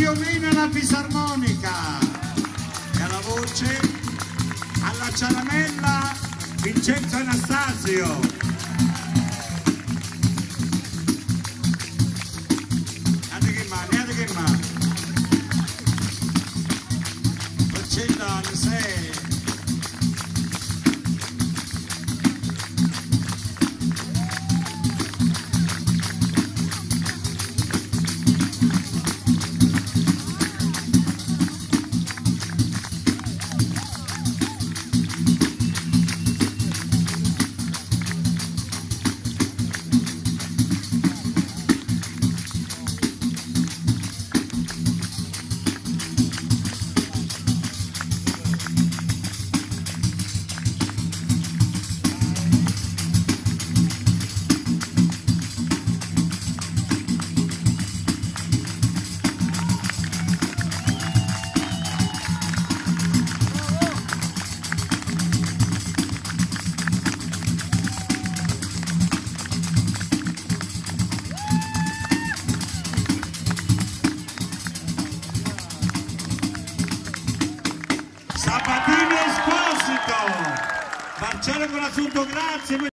Mario Mena alla fisarmonica e alla voce alla ciaramella Vincenzo Anastasio. Guardate che mano, guardate che mano. Faccenda, sei. Sabatino Esposito. Marcello Corazzuto grazie